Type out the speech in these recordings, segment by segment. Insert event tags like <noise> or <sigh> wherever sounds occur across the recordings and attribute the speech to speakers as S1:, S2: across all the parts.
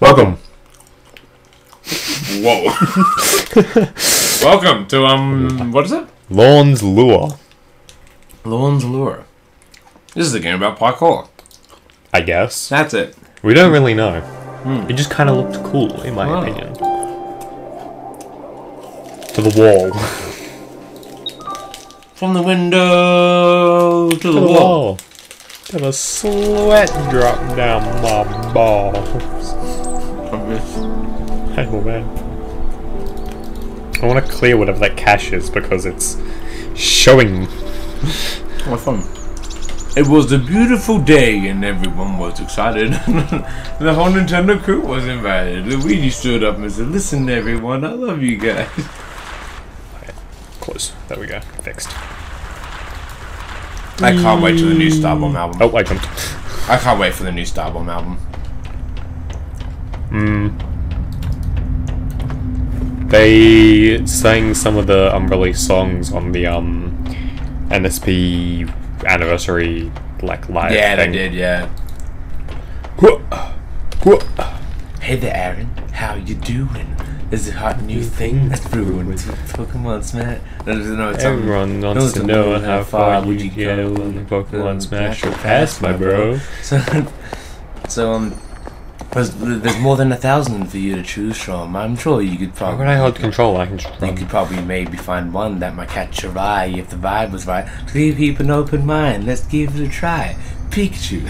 S1: Welcome.
S2: Whoa. <laughs> Welcome to um what is it?
S1: Lawns Lure,
S2: Lawns Lure. This is a game about parkour.
S1: I guess.
S2: That's it.
S1: We don't really know. It just kind of looked cool, in my
S2: Wow.
S1: opinion. To the wall.
S2: From the window to,
S1: to
S2: the,
S1: the
S2: wall.
S1: wall. Till the sweat drop down my balls. Hey, oh man. I want to clear whatever that cache is because it's showing.
S2: What fun. It was a beautiful day and everyone was excited. <laughs> the whole Nintendo crew was invited. Luigi stood up and said, Listen everyone, I love you guys.
S1: Close. There we go. Fixed.
S2: I can't wait for the new Starbomb album.
S1: Oh, I jumped.
S2: I can't wait for the new Starbomb album.
S1: They sang some of the unreleased songs on the um NSP anniversary like live.
S2: Yeah, they did, yeah. Hey there, Arin. How you doing? There's a hot new thing that's brewing with Pokemon Smash. No, it's, um,
S1: Everyone wants to know how far would you go the Pokemon Smash or pass, my bro. <laughs>
S2: So, so um, there's, there's more than a thousand for you to choose from. I'm sure you could
S1: Why
S2: probably.
S1: would I hold control? I can just
S2: You could probably maybe find one that might catch your eye if the vibe was right. Leave keep an open mind. Let's give it a try. Pikachu.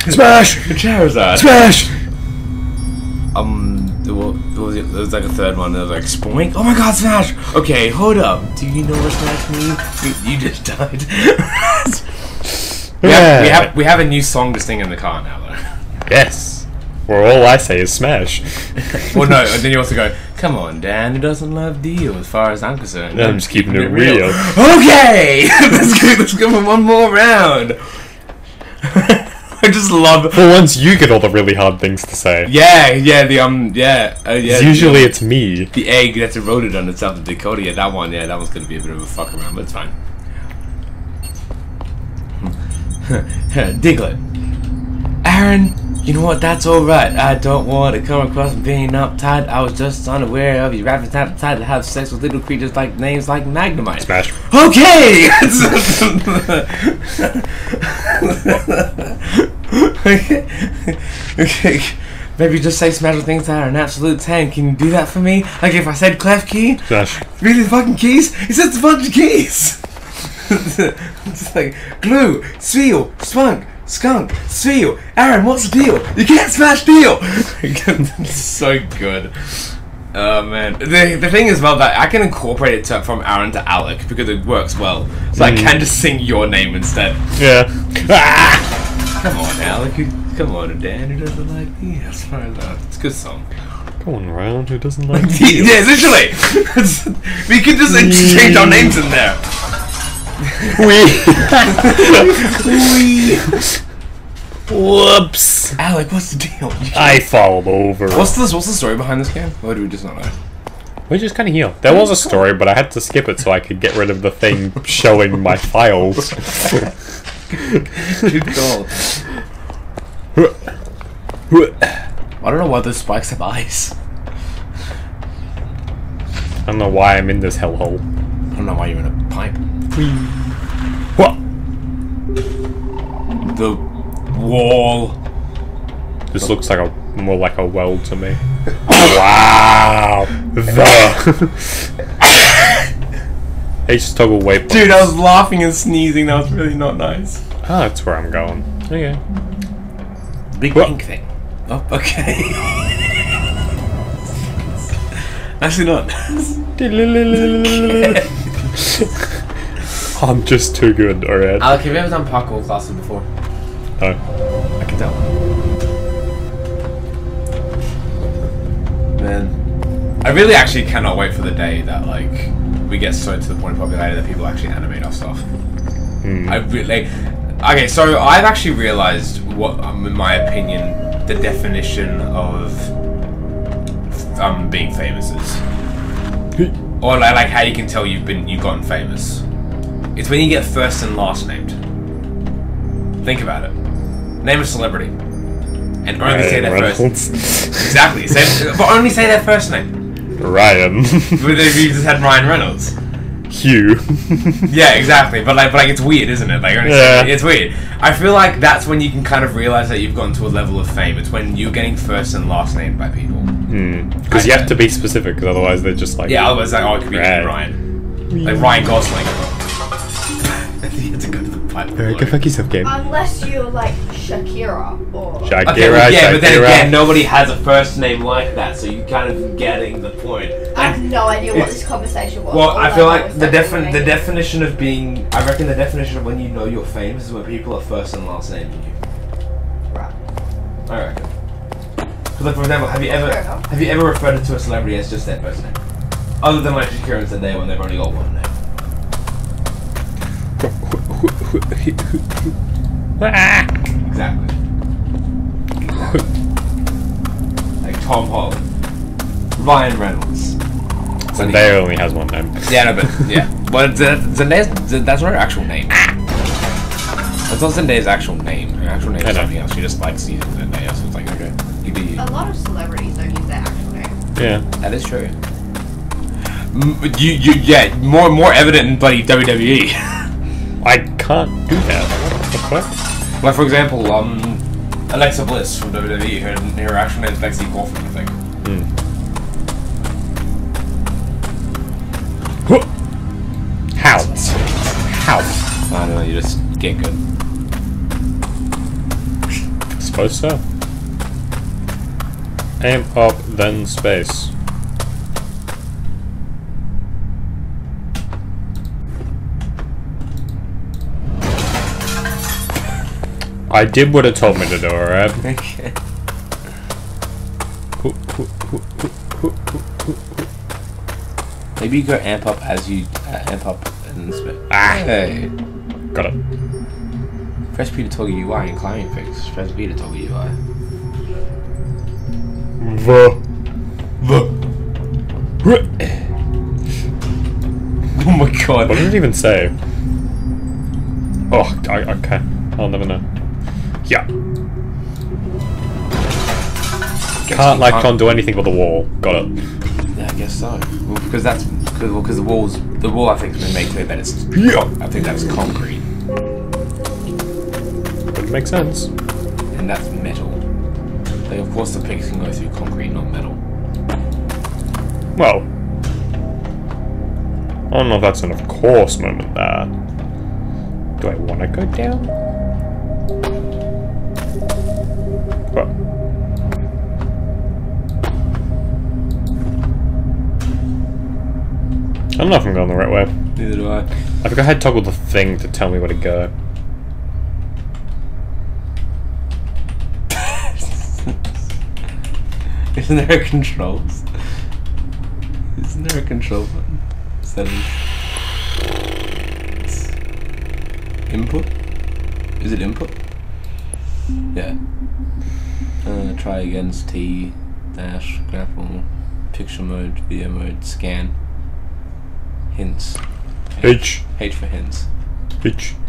S2: <laughs>
S1: Smash!
S2: Charizard.
S1: Smash!
S2: Um, there was, there was, like a third one. There was like Spoink. Oh my God, Smash! Okay, hold up. Do you know what Smash means? You, you just died. <laughs> we, have, we have we have a new song to sing in the car now, though.
S1: Yes. Well, all I say is smash. <laughs>
S2: well, no. And then you also go, "Come on, Dan. Who doesn't love Dio? As far as I'm concerned,
S1: I'm just keeping it real.
S2: Okay, <laughs> let's go. Let's go for one more round. <laughs> I just love.
S1: For once, you get all the really hard things to say.
S2: Yeah, yeah. The um, yeah, uh, yeah.
S1: Usually
S2: the,
S1: it's me.
S2: the egg that's eroded on itself. The Dakota. Yeah, that one. Yeah, that one's gonna be a bit of a fuck around, but it's fine. Diglett. Arin, you know what? That's alright. I don't want to come across being uptight. I was just unaware of your rapid appetite to have sex with little creatures like names like Magnemite.
S1: Smash.
S2: Okay! <laughs> <laughs> okay. Maybe just say some things that are an absolute 10. Can you do that for me? Like if I said Klefki?
S1: Smash.
S2: Really fucking keys? He says a bunch of keys! <laughs> it's like glue, seal, spunk, skunk, seal. Arin, what's the deal? You can't smash deal! <laughs> so good. Oh man, the, the thing is about that I can incorporate it to, from Arin to Alec because it works well. So I can just sing your name instead.
S1: Yeah. Ah!
S2: Come on, Alec. who- Come on, Dan. Who doesn't like me? As far as it's a good song.
S1: Going around who doesn't <laughs> like me?
S2: yeah, literally. <laughs> we could just exchange our names in there.
S1: Whoops.
S2: Ah, Alec, what's the deal?
S1: I fall over.
S2: What's this? What's the story behind this game? Or do we just not know?
S1: We're just kind of here. There was a story, but I had to skip it so I could get rid of the thing showing my files. <laughs>
S2: Good call. I don't know why those spikes have eyes.
S1: I don't know why I'm in this hellhole.
S2: I don't know why you're in a pipe.
S1: What?
S2: The wall.
S1: This looks like a more like a well to me. <laughs> wow. The. <laughs> H toggle waypoint.
S2: Dude, I was laughing and sneezing. That was really not nice.
S1: Ah, that's where I'm going. Okay.
S2: Big
S1: What?
S2: pink thing. Oh, okay. <laughs> Actually not. <laughs>
S1: I'm just too good, alright?
S2: Alec, have you ever done parkour classes before?
S1: No.
S2: I can tell. Man, I really actually cannot wait for the day that like we get so to the point of popularity that people actually animate our stuff. I really okay. So I've actually realized what, um, in my opinion, the definition of um being famous is, or like, like how you can tell you've been you've gotten famous. It's when you get first and last named. Think about it. Name a celebrity. and only say their first.
S1: Reynolds.
S2: Exactly, say, but only say their first name. <laughs>
S1: Ryan.
S2: But if you just had Ryan Reynolds.
S1: Hugh. <laughs>
S2: Yeah, exactly. But like, but like, it's weird, isn't it? Like,
S1: Yeah.
S2: it's weird. I feel like that's when you can kind of realize that you've gotten to a level of fame. It's when you're getting first and last name by people. Hmm.
S1: Because you have to be specific, because otherwise they're just like.
S2: Yeah, otherwise, like, oh, it could be Ryan, like Ryan Gosling. You had to go to the pipe.
S1: Alright, go fuck yourself, game.
S3: Unless you're like Shakira or.
S1: Shakira,
S2: Okay, well, yeah, but then again, nobody has a first name like that, so you're kind of getting the point.
S3: I have no idea what this conversation was.
S2: well, I feel like the
S3: that
S2: defin- the definition of being, I reckon the definition of when you know you're famous is when people are first and last naming you.
S3: Right.
S2: I reckon. 'Cause, like, for example, have you ever have you ever referred to a celebrity as just their first name, other than like Shakira and Zendaya when they've only got one name? Exactly. like Tom Holland, Ryan Reynolds.
S1: Zendaya only has one name.
S2: Yeah, no, but yeah, but Z- Zendaya's Z- that's not her actual name. That's not Zendaya's actual name. Her actual name is something else. She just likes using Zendaya, so it's like okay, you do you.
S3: A lot of celebrities don't use their actual name.
S1: Yeah.
S2: That is true. M- You, you, yeah, more, more evident in bloody WWE. <laughs>
S1: I can't do that. What the fuck?
S2: like for example, um, Alexa Bliss from WWE. Her, her actual name is Lexi Kaufman, I think.
S1: How? How?
S2: I don't know. You just get good.
S1: I Suppose so. Aim up, then space. I did what it told me to do, alright? <laughs>
S2: Okay. Maybe you go amp up as you uh, amp up and spit.
S1: Ah.
S2: Hey.
S1: Got it.
S2: Press P to toggle UI and climbing fix. Press B to toggle UI.
S1: V. <laughs>
S2: Oh my god.
S1: What did it even say? Oh, I, okay. I'll never know. Yeah. Can't like
S2: can't-
S1: onto anything but the wall. Got it.
S2: Yeah, I guess so. Well, because that's because well, the walls the wall I think has been made clear that it's
S1: Yeah.
S2: I think that's concrete
S1: Would make sense.
S2: and that's metal. Like of course the pigs can go through concrete, not metal.
S1: Well, I don't know if that's an of course moment there. Do I want to go down? I don't know if I'm going the right way.
S2: Neither do I.
S1: I think I had toggled the thing to tell me where to go. <laughs>
S2: Isn't there a controls? Isn't there a control button? Settings. Input? Is it input? Yeah. Uh, try against T dash grapple picture mode video mode scan hints
S1: H.
S2: H for hints.
S1: H. <laughs>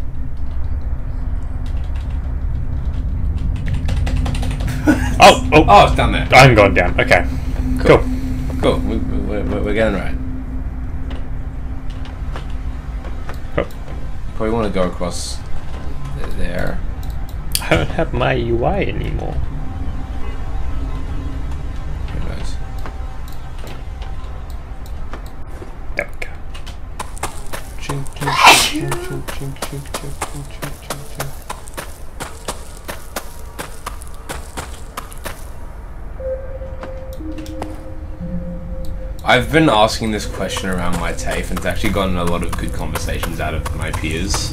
S1: Oh, oh,
S2: Oh, it's down there.
S1: I'm going down. Okay. Cool.
S2: Cool. We, we, we're, we're getting right.
S1: Cool.
S2: Probably want to go across there.
S1: I don't have my UI anymore.
S2: I've been asking this question around my TAFE, and it's actually gotten a lot of good conversations out of my peers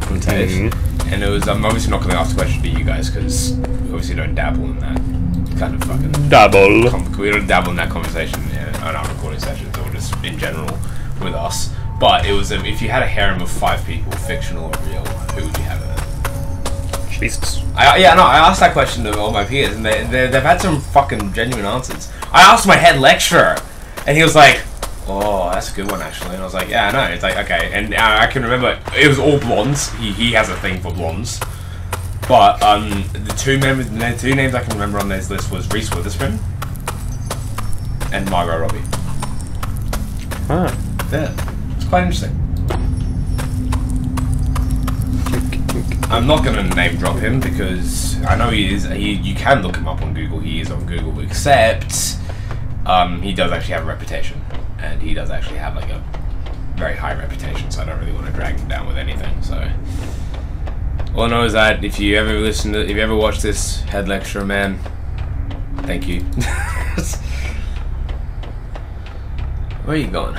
S2: from TAFE. Mm-hmm. And it was, I'm obviously not going to ask the question to you guys because we obviously don't dabble in that kind of fucking Dabble. we don't dabble in that conversation yeah, on our recording sessions or just in general with us. But it was um, if you had a harem of five people, fictional or real, who would you have in it?
S1: Jesus.
S2: I, yeah, no, I asked that question to all my peers, and they, they they've had some fucking genuine answers. I asked my head lecturer, and he was like, "Oh, that's a good one, actually." And I was like, "Yeah, I know." It's like, okay, and uh, I can remember it was all blondes. He he has a thing for blondes. But um, the two members, the two names I can remember on this list was Reese Witherspoon and Margot Robbie.
S1: Ah.
S2: Yeah, it's quite interesting. I'm not gonna name drop him because I know he is. He you can look him up on Google. He is on Google, except um, he does actually have a reputation, and he does actually have like a very high reputation. So I don't really want to drag him down with anything. So all I know is that if you ever listen to, if you ever watch this head lecture, man, thank you. <laughs> Where are you going?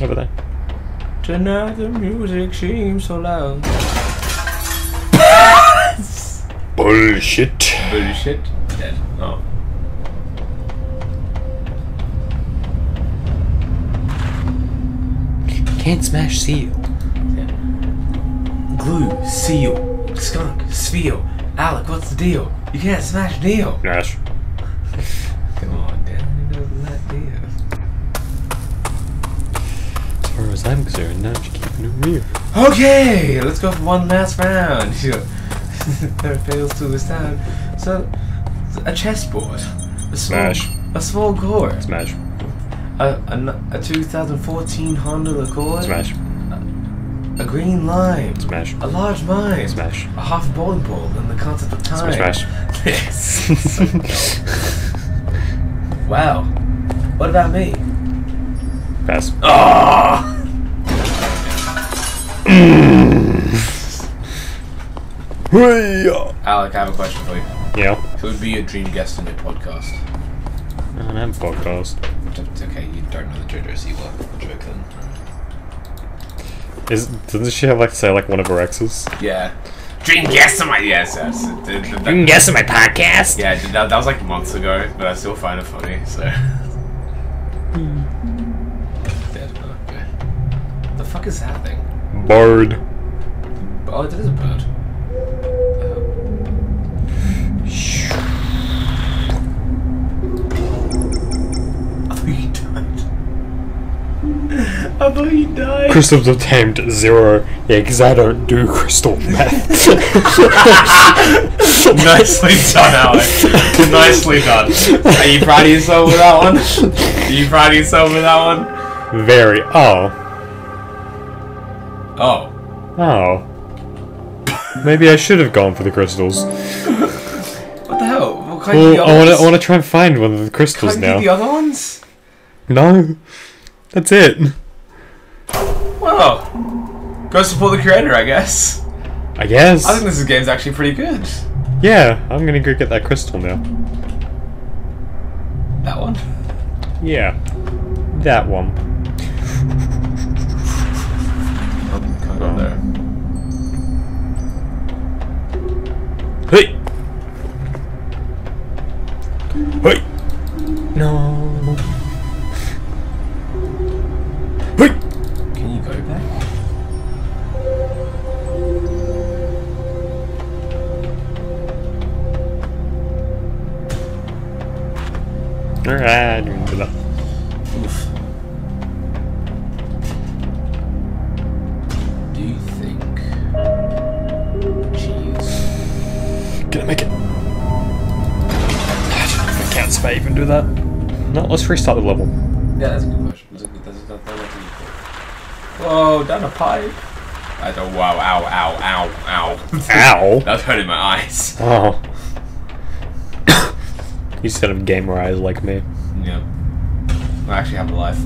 S1: Over there.
S2: Tonight the music seems so loud.
S1: Bullshit.
S2: Bullshit. Dead. Oh.
S1: Can't smash seal.
S2: Glue, seal, skunk, sphere. Alec, what's the deal? You can't smash deal.
S1: Nash. As far as I'm concerned, now you're keeping it real.
S2: Okay, let's go for one last round. <laughs> Never fails to this time. So, a chessboard. A small,
S1: Smash.
S2: A small court.
S1: Smash.
S2: A, a, a 2014 Honda Accord.
S1: Smash.
S2: A green line.
S1: Smash.
S2: A large mind.
S1: Smash.
S2: A half bowling ball and the concept of time.
S1: Smash.
S2: Yes. <laughs> Wow. What about me?
S1: Pass.
S2: Oh! Mm.
S1: Hey-ya.
S2: Alec, I have a question for you.
S1: Yeah.
S2: Who would be your dream guest on your podcast?
S1: I don't have a podcast.
S2: It's okay, you don't know the JoJo Siwa joke then.
S1: Is doesn't she have like say like one of her exes?
S2: Yeah. Dream guest on my yes, yes. It- it- that-
S1: You can on my podcast.
S2: Yeah, that, that was like months ago, but I still find it funny. So. Hmm. Dead. Okay. The fuck is that thing?
S1: Bard.
S2: Oh, it is a bird. Oh. I thought you died. I thought you died.
S1: Crystals obtained zero. Yeah, because I don't do crystal meth. <laughs>
S2: Nicely done, Alex. Nicely done. Are you proud of yourself with that one? Are you proud of yourself with that one?
S1: Very. Oh.
S2: Oh.
S1: Oh. Maybe I should have gone for the crystals.
S2: What the hell? What you
S1: Well, I want to. I want to try and find one of the crystals
S2: Can't you the other ones?
S1: No. That's it.
S2: Well, go support the creator, I guess.
S1: I guess.
S2: I think this game's actually pretty good.
S1: Yeah, I'm gonna go get that crystal now.
S2: That one.
S1: Yeah. That one.
S2: Can't go there.
S1: Hey! Hey! No. Hey!
S2: Can you go back?
S1: Alright, No, let's restart the level.
S2: Yeah, that's a good question. That's a good. That's a, that's a, that's a good Whoa, down a pipe. I don't. Wow! Ow! Ow! Ow! Ow!
S1: Ow! <laughs>
S2: that was hurting my eyes. <laughs>
S1: Oh. <coughs> you said of gamer eyes like me.
S2: Yeah. I actually have a life.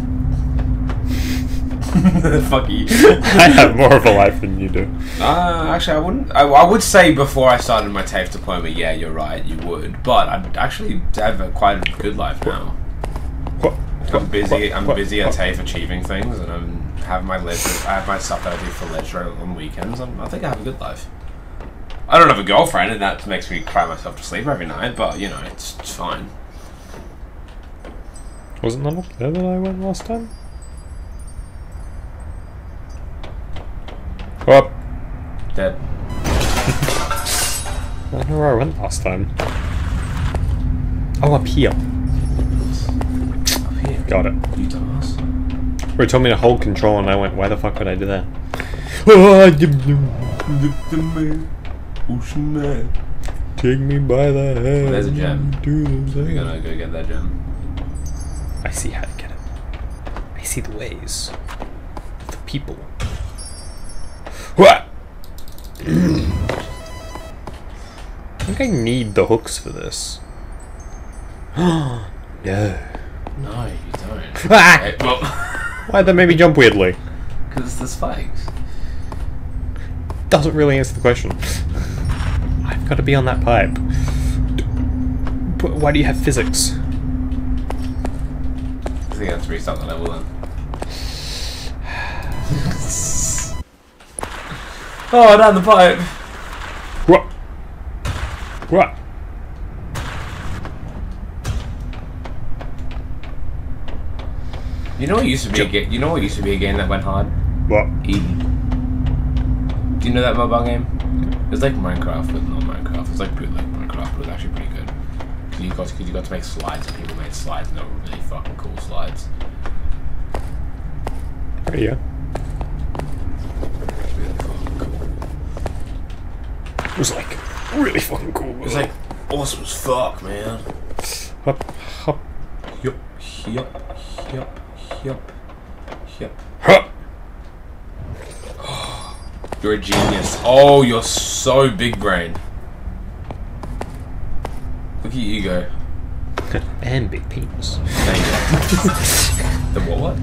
S2: <laughs> Fuck you.
S1: I have more of a life than you do.
S2: Uh, actually, I wouldn't. I, I would say before I started my TAFE diploma, yeah, you're right, you would. But I actually have a quite a good life now. I'm busy. I'm busy at TAFE achieving things, and I'm have my leisure. I have my stuff that I do for leisure on weekends. I'm, I think I have a good life. I don't have a girlfriend, and that makes me cry myself to sleep every night. But you know, it's, it's fine.
S1: Wasn't that up there that I went last time? Up.
S2: Dead. <laughs>
S1: I don't know where I went last time. Oh, up here.
S2: Up here.
S1: Got it.
S2: You dumbass.
S1: Where it told me to hold control, and I went, why the fuck would I do that?
S2: Ocean man.
S1: Take me by the hand.
S2: there's a gem.
S1: Do the
S2: We're
S1: thing.
S2: gonna go get that gem.
S1: I see how to get it. I see the ways. The people. What? I think I need the hooks for this. <gasps> no.
S2: No, you don't. <laughs>
S1: Ah!
S2: Hey, well, <laughs>
S1: Why'd that make me jump weirdly?
S2: because it's the spikes.
S1: Doesn't really answer the question. I've got to be on that pipe. But why do you have physics?
S2: I think that's restart the level then. <sighs> oh, down the pipe.
S1: What? What?
S2: You know what used to be a game? You know what used to be a game that went hard?
S1: What?
S2: Eden. Do you know that mobile game? It was like Minecraft, but not Minecraft. It was like bootleg Minecraft, but it was actually pretty good. Cause you got, cause you got to make slides, and people made slides, and they were really fucking cool slides.
S1: Oh, right here.
S2: Really cool.
S1: It was like really fucking cool.
S2: It was like awesome as fuck, man.
S1: Hup, hup,
S2: Yup, yup, yup, yup, yup.
S1: hup.
S2: You're a genius. Oh, you're so big brain. Look at you go. <laughs>
S1: and big penis.
S2: There you go. the what? What?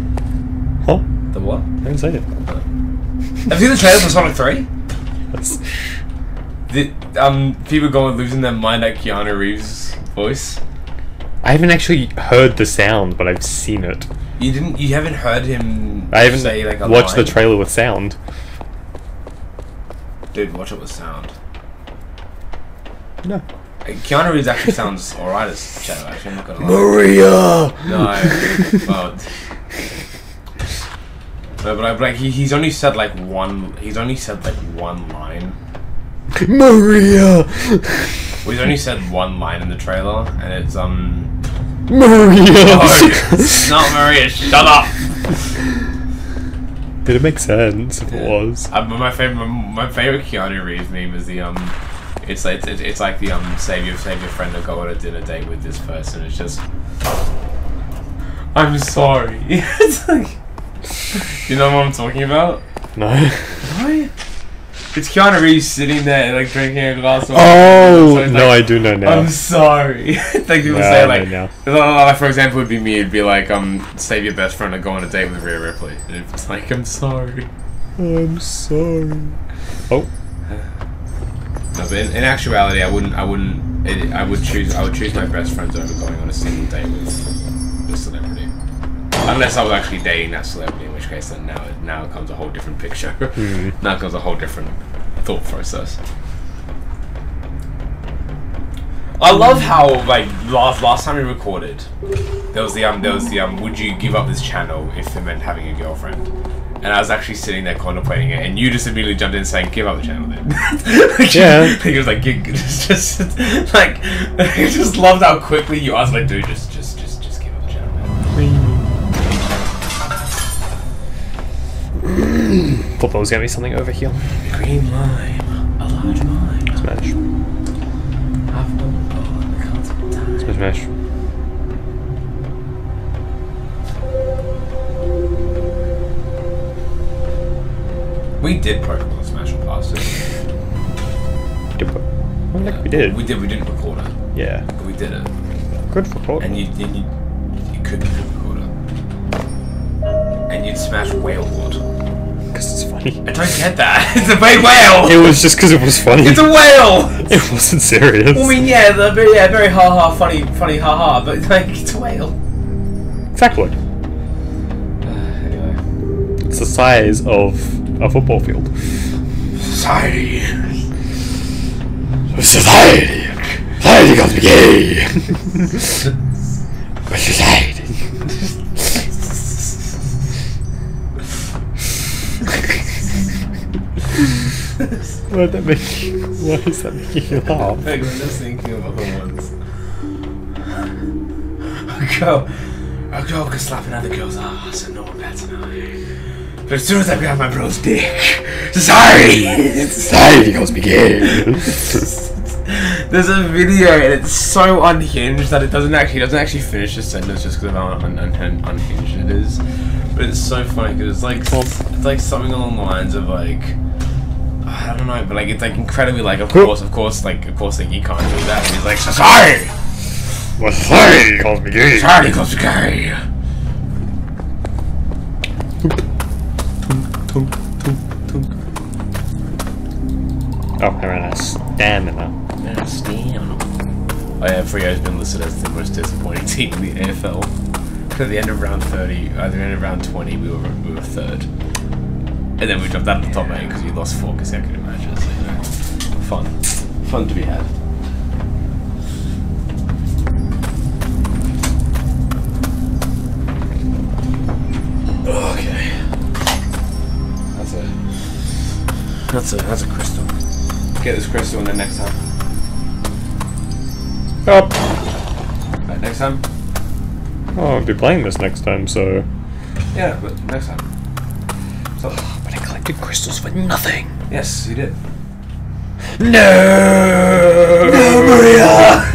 S1: Huh?
S2: The what?
S1: I didn't say it.
S2: Have you seen the trailer for Sonic Three?
S1: That's,
S2: The um people going losing their mind at Keanu Reeves' voice.
S1: I haven't actually heard the sound, but I've seen it.
S2: You didn't. You haven't heard him.
S1: I haven't
S2: say like a
S1: watched the trailer with sound.
S2: Dude, watch it with sound.
S1: No.
S2: Keanu Reeves actually sounds <laughs> alright as Shadow. Actually, I'm not gonna lie.
S1: Maria.
S2: No. <laughs> well. No, but I, but like he, he's only said like one. He's only said like one line.
S1: Maria.
S2: Well, he's only said one line in the trailer, and it's um.
S1: Maria.
S2: Oh, it's not Maria. Shut up.
S1: Did It'd make sense if it was.
S2: Um, my favorite, my favorite Keanu Reeves meme is the um, it's like it's, it's like the um, save your save your friend to go on a dinner date with this person. It's just, I'm sorry. <laughs> it's like, you know what I'm talking about?
S1: No.
S2: What? It's Keanu Reeves sitting there like drinking a glass of.
S1: Oh
S2: So
S1: no,
S2: like,
S1: I do not know now.
S2: I'm sorry. <laughs> like people
S1: Yeah,
S2: say
S1: I
S2: like,
S1: know
S2: like, for example, would be me. It'd be like um, save your best friend to go on a date with Rhea Ripley. And it's like I'm sorry.
S1: I'm sorry. Oh,
S2: No, but in, in actuality, I wouldn't. I wouldn't. It, I would choose. I would choose my best friends over going on a single date with the celebrity, unless I was actually dating that celebrity. In which case, then now it now comes a whole different picture. <laughs> now comes a whole different thought process. I love how like last last time we recorded, there was the um there was the um would you give up this channel if it meant having a girlfriend? And I was actually sitting there contemplating it, and you just immediately jumped in saying, "Give up the channel, then." <laughs> like,
S1: Yeah. <laughs>
S2: He was like, just, just like, I just loved how quickly you asked, like, dude, just,
S1: thought there was gonna be something over here.
S2: Green lime, a large lime.
S1: Smash,
S2: I've known Paul in the constant time.
S1: smash, smash.
S2: We did Pokemon Smash and Pass. didn't
S1: Did we? I don't think we did.
S2: We did. We didn't record it,
S1: Yeah.
S2: but we did it.
S1: Good for Port.
S2: And you, and you, you could record it. And you'd smash Wailord.
S1: Because it's funny. <laughs>
S2: I don't get that. <laughs> It's a big whale.
S1: It was just because it was funny.
S2: It's a whale. <laughs>
S1: it wasn't serious.
S2: I mean, yeah, the very, yeah, very ha ha, funny, funny ha ha, but like it's a whale.
S1: exactly.
S2: Uh, anyway,
S1: It's the size of a football field.
S2: society.
S1: Society. Society got me gay. Society. Why that make you, Why is that making you laugh?
S2: I was just thinking of other ones. A girl, a girl could slap another girl's ass and no one bats an eye. But as soon as I grab my bro's dick, society,
S1: Society goes begin.
S2: There's a video and it's so unhinged that it doesn't actually doesn't actually finish the sentence just because of how un- un- un- unhinged it is. But it's so funny because it's like it's like something along the lines of like I don't know, but like it's like incredibly like of course of course like of course like you can't do that. And he's like society,
S1: Well, society calls me gay.
S2: society me gay.
S1: Oh, I ran out of stamina.
S2: Yeah, stamina. Oh yeah, Freo's been listed as the most disappointing team in the AFL. Because at the end of round 30, uh, at the end of round 20, we were we were third. And then we dropped out of the top 8 because we lost four consecutive matches. So, you know, fun. Fun to be had. Okay. That's a... That's a, that's a crystal. Get this crystal and then next time.
S1: Up.
S2: Right, next time?
S1: Oh, I'll be playing this next time, so.
S2: Yeah, but next time. So,
S1: But I collected crystals for nothing.
S2: yes, you did.
S1: No! Maria!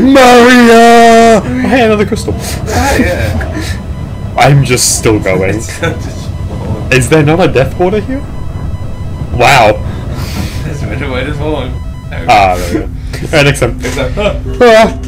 S1: Maria! Oh, hey, another crystal.
S2: Ah, <laughs> yeah.
S1: I'm just still going. <laughs> Is there not a death water here? Wow.
S2: That's better way to fall.
S1: Ah, there we go. Alright, next time.
S2: Next time.
S1: Ah.